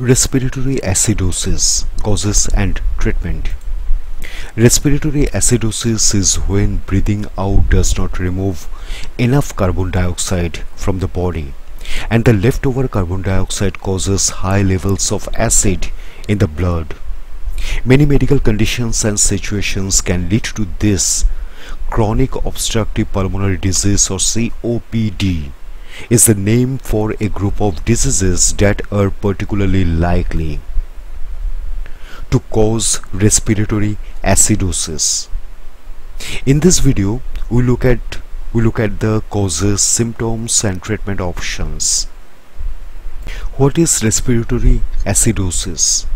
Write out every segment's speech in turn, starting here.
Respiratory acidosis causes and treatment. Respiratory acidosis is when breathing out does not remove enough carbon dioxide from the body and the leftover carbon dioxide causes high levels of acid in the blood. Many medical conditions and situations can lead to this chronic obstructive pulmonary disease or COPD is the name for a group of diseases that are particularly likely to cause respiratory acidosis. In this video, we look at we look at the causes, symptoms and treatment options. What is respiratory acidosis?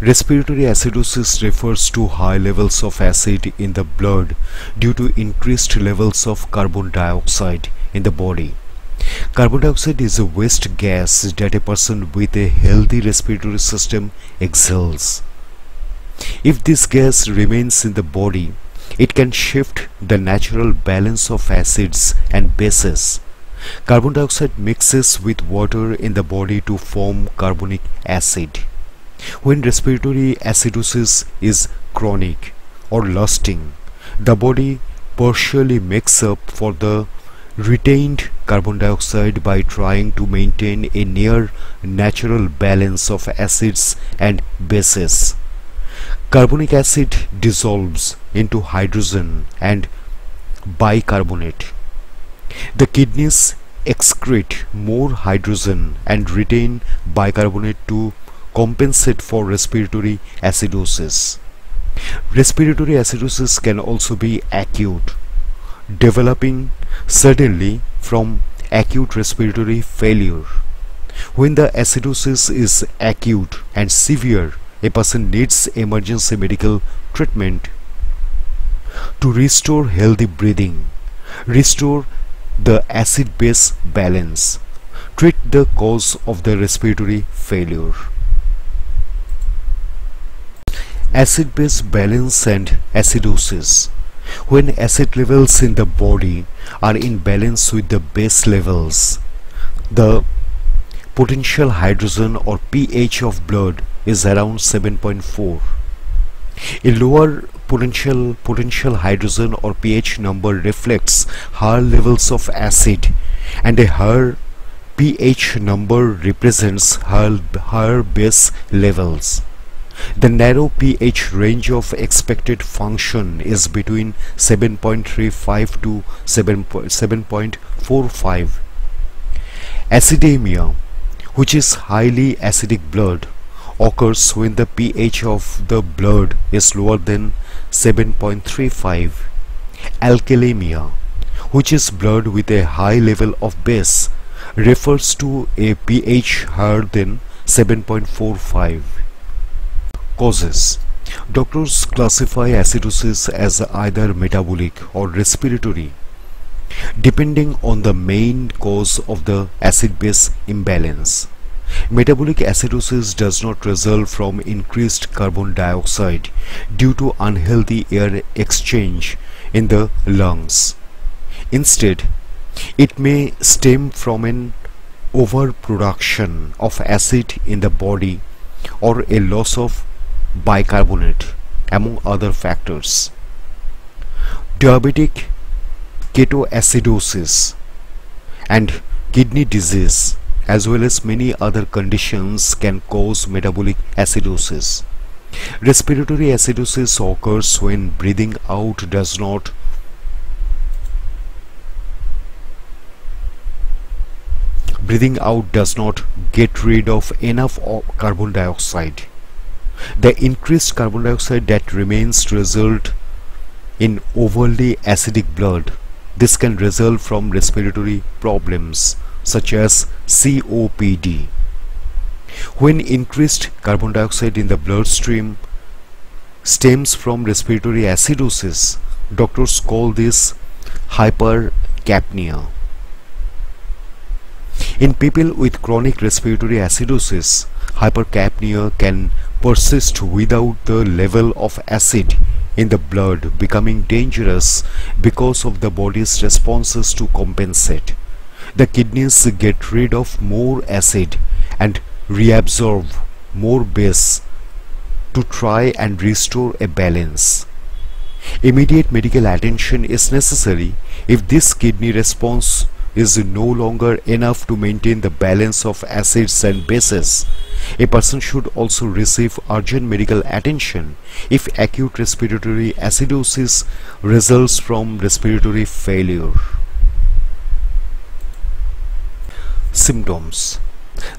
Respiratory acidosis refers to high levels of acid in the blood due to increased levels of carbon dioxide in the body. Carbon dioxide is a waste gas that a person with a healthy respiratory system exhales. If this gas remains in the body, it can shift the natural balance of acids and bases. Carbon dioxide mixes with water in the body to form carbonic acid. When respiratory acidosis is chronic or lasting, the body partially makes up for the retained carbon dioxide by trying to maintain a near natural balance of acids and bases. Carbonic acid dissolves into hydrogen and bicarbonate. The kidneys excrete more hydrogen and retain bicarbonate to compensate for respiratory acidosis. Respiratory acidosis can also be acute developing suddenly from acute respiratory failure. When the acidosis is acute and severe, a person needs emergency medical treatment to restore healthy breathing, restore the acid-base balance, treat the cause of the respiratory failure. Acid-base balance and acidosis when acid levels in the body are in balance with the base levels, the potential hydrogen or pH of blood is around 7.4. A lower potential potential hydrogen or pH number reflects higher levels of acid and a higher pH number represents higher, higher base levels. The narrow pH range of expected function is between 7.35 to 7.45. Acidemia, which is highly acidic blood, occurs when the pH of the blood is lower than 7.35. Alkalemia, which is blood with a high level of base, refers to a pH higher than 7.45. Causes Doctors classify acidosis as either metabolic or respiratory depending on the main cause of the acid-base imbalance. Metabolic acidosis does not result from increased carbon dioxide due to unhealthy air exchange in the lungs. Instead, it may stem from an overproduction of acid in the body or a loss of bicarbonate among other factors. Diabetic ketoacidosis and kidney disease as well as many other conditions can cause metabolic acidosis. Respiratory acidosis occurs when breathing out does not breathing out does not get rid of enough carbon dioxide the increased carbon dioxide that remains result in overly acidic blood. This can result from respiratory problems such as COPD. When increased carbon dioxide in the bloodstream stems from respiratory acidosis, doctors call this hypercapnia. In people with chronic respiratory acidosis, hypercapnia can persist without the level of acid in the blood becoming dangerous because of the body's responses to compensate. The kidneys get rid of more acid and reabsorb more base to try and restore a balance. Immediate medical attention is necessary if this kidney response is no longer enough to maintain the balance of acids and bases. A person should also receive urgent medical attention if acute respiratory acidosis results from respiratory failure. Symptoms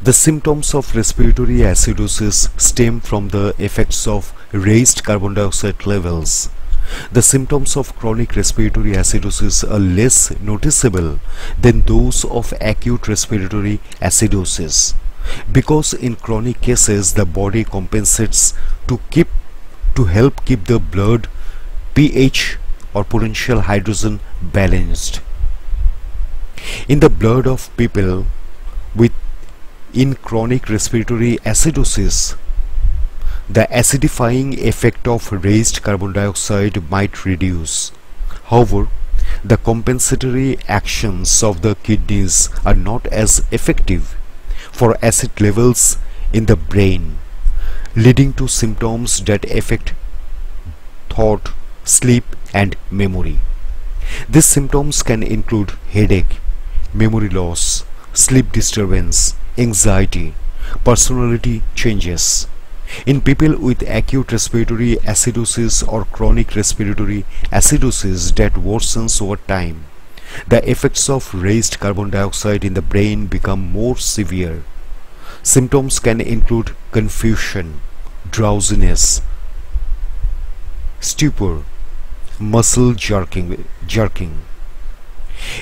The symptoms of respiratory acidosis stem from the effects of raised carbon dioxide levels the symptoms of chronic respiratory acidosis are less noticeable than those of acute respiratory acidosis because in chronic cases the body compensates to keep to help keep the blood pH or potential hydrogen balanced. In the blood of people with in chronic respiratory acidosis the acidifying effect of raised carbon dioxide might reduce. However, the compensatory actions of the kidneys are not as effective for acid levels in the brain, leading to symptoms that affect thought, sleep and memory. These symptoms can include headache, memory loss, sleep disturbance, anxiety, personality changes, in people with acute respiratory acidosis or chronic respiratory acidosis that worsens over time, the effects of raised carbon dioxide in the brain become more severe. Symptoms can include confusion, drowsiness, stupor, muscle jerking, jerking.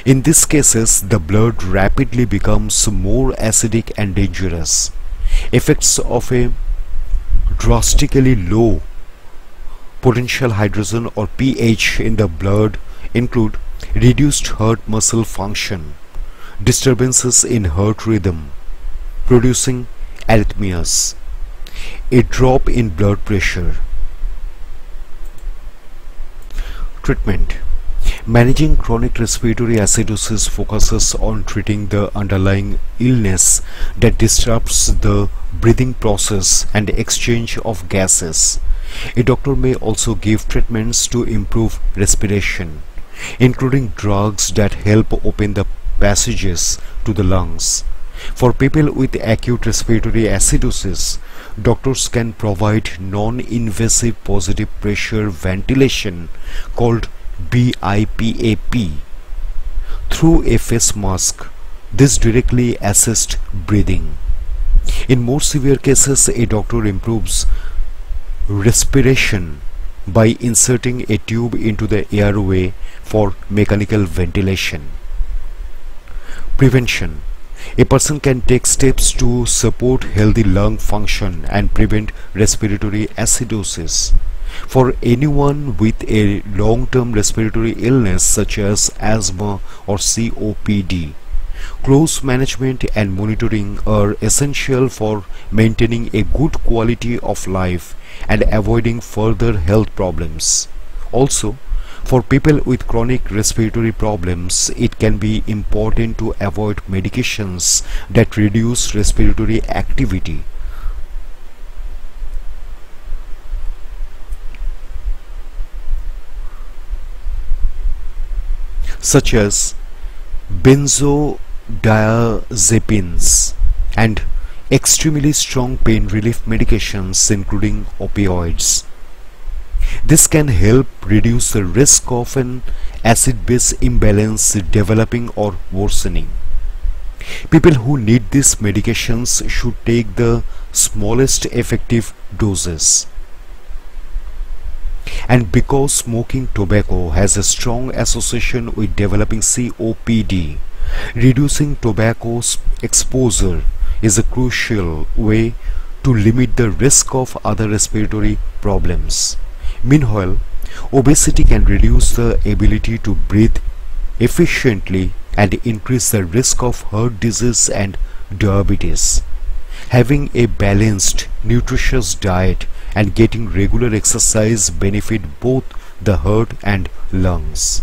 In these cases, the blood rapidly becomes more acidic and dangerous. Effects of a drastically low potential hydrogen or pH in the blood include reduced heart muscle function, disturbances in heart rhythm, producing arrhythmias, a drop in blood pressure. Treatment Managing chronic respiratory acidosis focuses on treating the underlying illness that disrupts the breathing process and exchange of gases. A doctor may also give treatments to improve respiration, including drugs that help open the passages to the lungs. For people with acute respiratory acidosis, doctors can provide non-invasive positive pressure ventilation called BIPAP through a face mask. This directly assists breathing. In more severe cases, a doctor improves respiration by inserting a tube into the airway for mechanical ventilation. Prevention A person can take steps to support healthy lung function and prevent respiratory acidosis. For anyone with a long-term respiratory illness such as asthma or COPD, close management and monitoring are essential for maintaining a good quality of life and avoiding further health problems. Also, for people with chronic respiratory problems, it can be important to avoid medications that reduce respiratory activity such as benzodiazepines and extremely strong pain relief medications including opioids. This can help reduce the risk of an acid-base imbalance developing or worsening. People who need these medications should take the smallest effective doses and because smoking tobacco has a strong association with developing COPD, reducing tobacco exposure is a crucial way to limit the risk of other respiratory problems. Meanwhile, obesity can reduce the ability to breathe efficiently and increase the risk of heart disease and diabetes. Having a balanced, nutritious diet and getting regular exercise benefit both the heart and lungs.